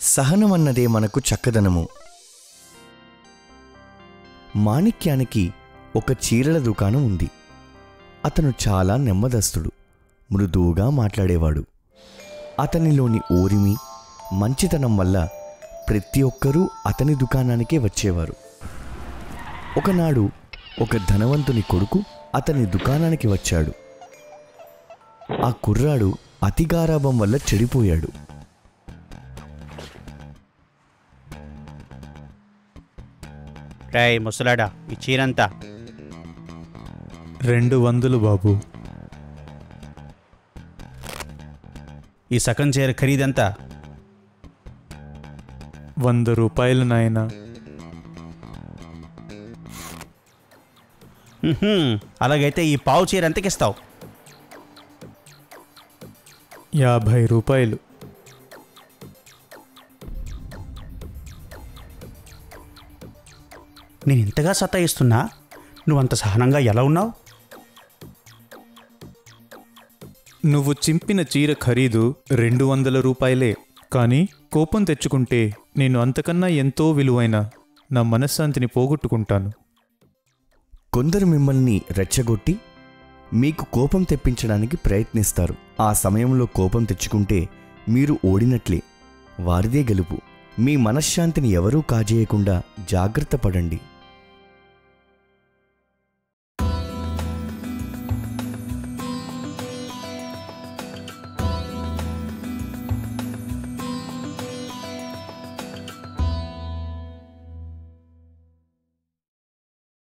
సహనమన్నదే మనకు చక్కదనము. మాణిక్యానికి ఒక చీరల దుకాణం ఉంది. అతను చాలా నెమ్మదస్తుడు మృదువుగా మాట్లాడేవాడు. అతనిలోని ఓరిమి మంచితనం వల్ల ప్రతి ఒక్కరూ అతని దుకాణానికే వచ్చేవారు. ఒకనాడు ఒక ధనవంతుని కొడుకు అతని దుకాణానికి వచ్చాడు. ఆ కుర్రాడు అతిగారాభం వల్ల చెడిపోయాడు. రాయ్ ముసలాడా ఈ చీరంతా. రెండు వందలు బాబు. ఈ సగం చీర ఖరీదంతా? వంద రూపాయలు నాయనా. ఉహుం, అలాగైతే ఈ పావు చీర ఎంతకి ఇస్తావు యాభై రూపాయలు. నేను ఇంతగా సతాయిస్తున్నా? నువ్వు అంత సహనంగా ఎలా ఉన్నావు? నువ్వు చింపిన చీర ఖరీదు రెండు వందల రూపాయలే. కానీ కోపం తెచ్చుకుంటే నేను అంతకన్నా ఎంతో విలువైన నా మనశ్శాంతిని పోగొట్టుకుంటాను. కొందరు మిమ్మల్ని రెచ్చగొట్టి మీకు కోపం తెప్పించడానికి ప్రయత్నిస్తారు. ఆ సమయంలో కోపం తెచ్చుకుంటే మీరు ఓడినట్లే. వారిదే గెలుపు. మీ మనశ్శాంతిని ఎవరూ కాజేయకుండా జాగ్రత్త పడండి.